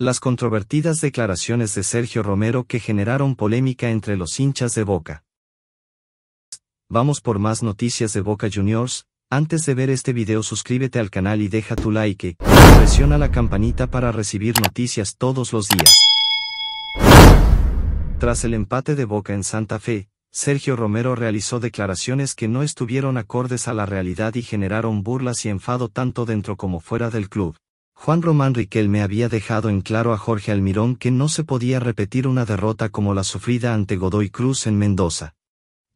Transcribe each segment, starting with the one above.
Las controvertidas declaraciones de Sergio Romero que generaron polémica entre los hinchas de Boca. Vamos por más noticias de Boca Juniors, antes de ver este video suscríbete al canal y deja tu like, presiona la campanita para recibir noticias todos los días. Tras el empate de Boca en Santa Fe, Sergio Romero realizó declaraciones que no estuvieron acordes a la realidad y generaron burlas y enfado tanto dentro como fuera del club. Juan Román Riquelme había dejado en claro a Jorge Almirón que no se podía repetir una derrota como la sufrida ante Godoy Cruz en Mendoza.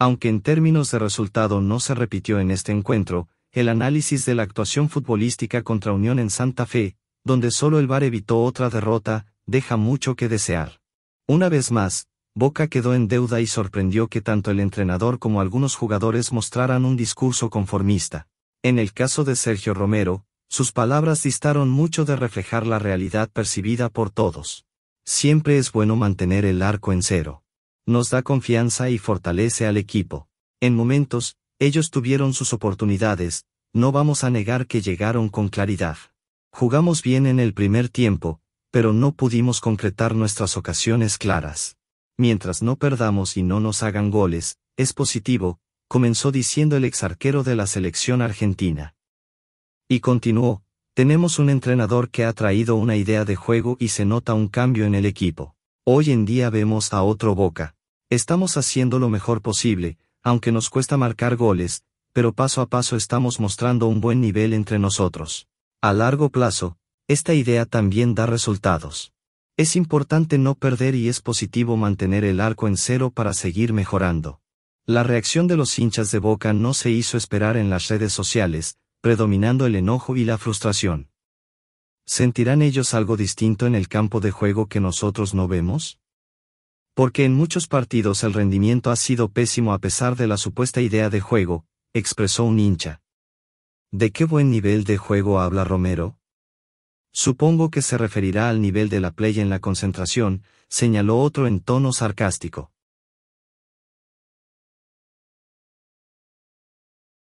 Aunque en términos de resultado no se repitió en este encuentro, el análisis de la actuación futbolística contra Unión en Santa Fe, donde solo el VAR evitó otra derrota, deja mucho que desear. Una vez más, Boca quedó en deuda y sorprendió que tanto el entrenador como algunos jugadores mostraran un discurso conformista. En el caso de Sergio Romero, sus palabras distaron mucho de reflejar la realidad percibida por todos. Siempre es bueno mantener el arco en cero. Nos da confianza y fortalece al equipo. En momentos, ellos tuvieron sus oportunidades, no vamos a negar que llegaron con claridad. Jugamos bien en el primer tiempo, pero no pudimos concretar nuestras ocasiones claras. Mientras no perdamos y no nos hagan goles, es positivo, comenzó diciendo el exarquero de la selección argentina. Y continuó, tenemos un entrenador que ha traído una idea de juego y se nota un cambio en el equipo. Hoy en día vemos a otro Boca. Estamos haciendo lo mejor posible, aunque nos cuesta marcar goles, pero paso a paso estamos mostrando un buen nivel entre nosotros. A largo plazo, esta idea también da resultados. Es importante no perder y es positivo mantener el arco en cero para seguir mejorando. La reacción de los hinchas de Boca no se hizo esperar en las redes sociales, predominando el enojo y la frustración. ¿Sentirán ellos algo distinto en el campo de juego que nosotros no vemos? Porque en muchos partidos el rendimiento ha sido pésimo a pesar de la supuesta idea de juego, expresó un hincha. ¿De qué buen nivel de juego habla Romero? Supongo que se referirá al nivel de la playa en la concentración, señaló otro en tono sarcástico.